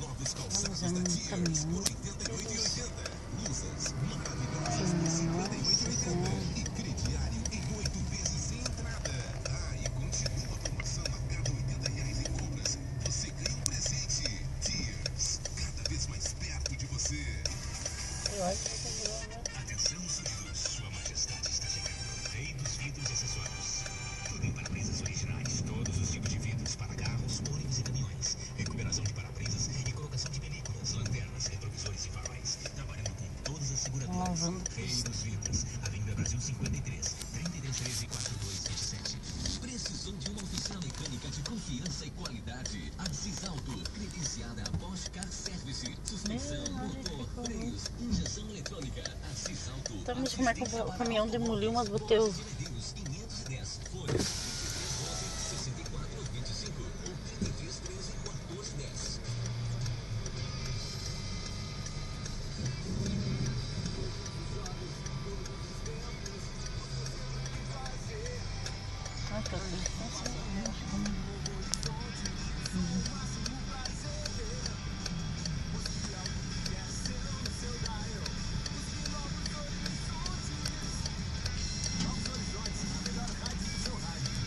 Novos calçados da Tiers por 88,80. Blusas maravilhosas por 58,80. E crediário em 8 vezes sem entrada. Ah, e continua a promoção a cada 80 reais em compras. Você ganha um presente. Tiers, cada vez mais perto de você. Eu acho Brasil 53. 3313 4227. Precisou de uma oficina mecânica de confiança e qualidade? A Cisalto, credenciada Bosch Car Service, suspensão, motor, freios, injeção eletrônica. A Cisalto. Vendo como é que o caminhão demoliu umas boteu? Deus 510, folha Ah, tá.